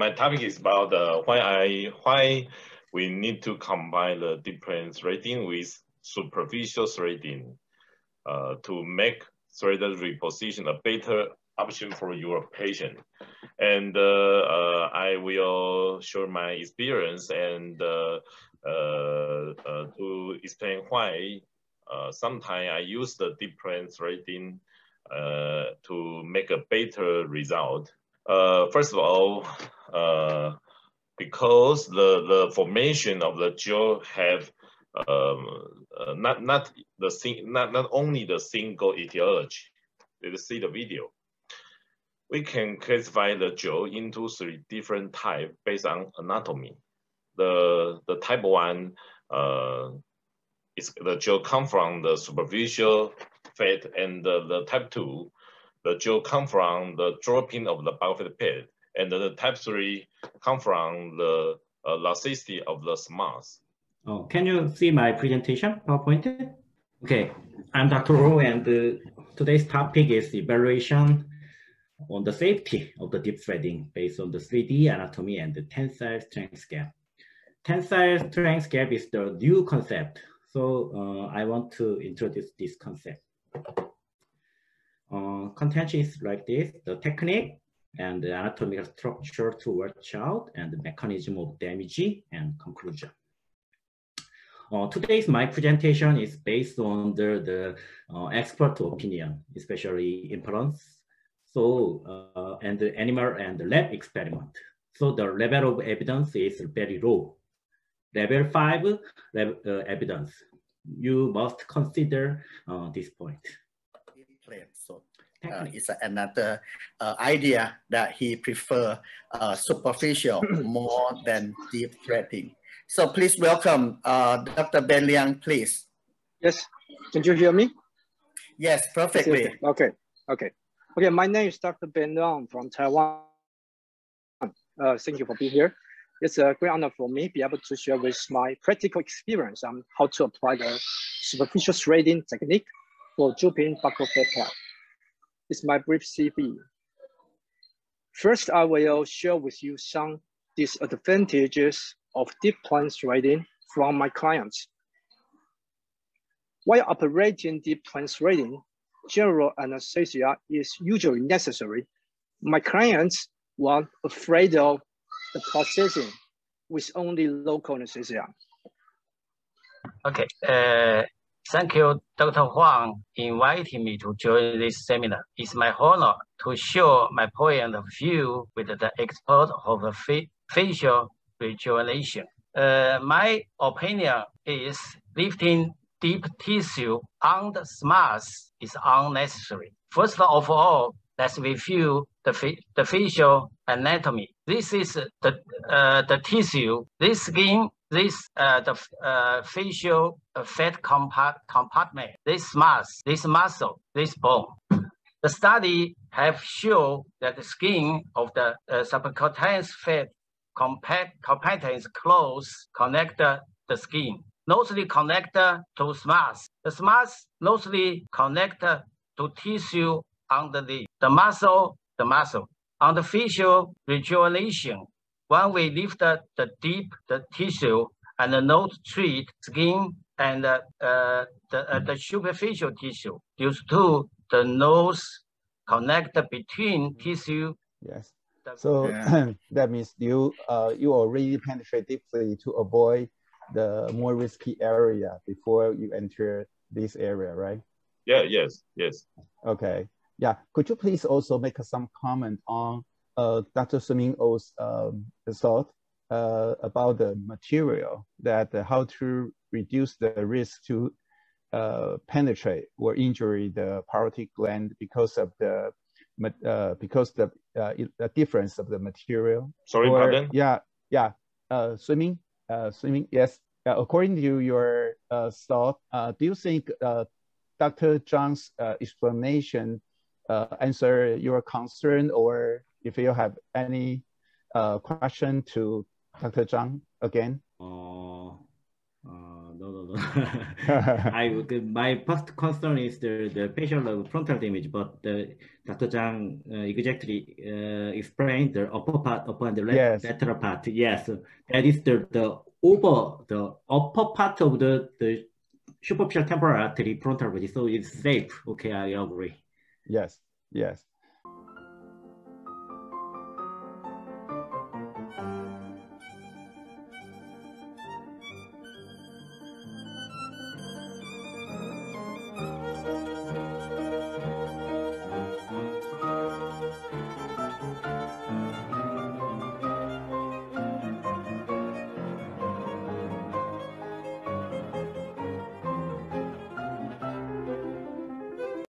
my topic is about uh, why I why we need to combine deep plane threading with superficial threading uh, to make threaded reposition a better option for your patient. And uh, uh, I will share my experience and uh, uh, uh, to explain why sometimes I use deep plane threading to make a better result. first of all, because the, the formation of the jaw have um, uh, not not the sing, not not only the single etiology. Let's see the video. We can classify the jaw into three different types based on anatomy. The the type one uh, is the jaw come from the superficial fat, and the, the type two, the jaw come from the dropping of the buccal fat pad, and the type three come from the uh, elasticity of the SMAS. Oh, can you see my presentation, PowerPoint? Okay, I'm Dr. Ro, and uh, today's topic is evaluation on the safety of the deep threading based on the 3D anatomy and the tensile strength gap. Tensile strength gap is the new concept, so uh, I want to introduce this concept. Uh, content is like this, the technique and the anatomical structure to watch out and the mechanism of damage and conclusion. Uh, today's my presentation is based on the, the uh, expert opinion, especially inference. So, uh, and the animal and the lab experiment. So the level of evidence is very low. Level five uh, evidence. You must consider uh, this point. Uh, it's another uh, idea that he prefer uh, superficial more than deep threading. So please welcome uh, Dr. Ben Liang, please. Yes, can you hear me? Yes, perfectly. Okay, okay. Okay, my name is Dr. Ben Liang from Taiwan. Uh, thank you for being here. It's a great honor for me to be able to share with my practical experience on how to apply the superficial threading technique for drooping buccal fat It's my brief CV. First, I will share with you some disadvantages of deep plane threading from my clients. While operating deep plane threading, general anesthesia is usually necessary. My clients were afraid of the processing with only local anesthesia. Okay, uh, thank you, Dr. Huang, inviting me to join this seminar. It's my honor to share my point of view with the expert of facial rejuvenation. Uh, my opinion is lifting deep tissue on the SMAS is unnecessary. First of all, let's review the, the facial anatomy. This is the, uh, the tissue, this skin, this uh, the uh, facial uh, fat compart compartment, this mass, this muscle, this bone. The study have shown that the skin of the uh, subcutaneous fat compact competence close connect the skin, mostly connect to SMAS. The SMAS mostly connect to tissue underneath the muscle, the muscle. On the facial rejuvenation, when we lift the, the deep the tissue and the not treat skin and uh, the, uh, the superficial tissue due to the nose connect between tissue. Yes. So yeah. that means you uh, you already penetrate deeply to avoid the more risky area before you enter this area, right? Yeah, yes, yes. Okay, yeah. Could you please also make some comment on uh, Dr. Seungmin um, thought uh, about the material that uh, how to reduce the risk to uh, penetrate or injury the parotid gland because of the uh, because the uh, the difference of the material. Sorry, or, pardon. Yeah, yeah. Uh, swimming, uh, swimming. Yes. Uh, according to your uh, thought, uh, do you think uh, Dr. Zhang's uh, explanation uh, answer your concern, or if you have any uh, question to Dr. Zhang again? Uh, Uh, no, no, no. I my first concern is the the facial frontal damage, but the, Dr. Zhang uh, exactly uh, explained the upper part, upper and the yes. lateral part. Yes, that is the the over the upper part of the the superficial temporal artery frontal body, so it's safe. Okay, I agree. Yes, yes.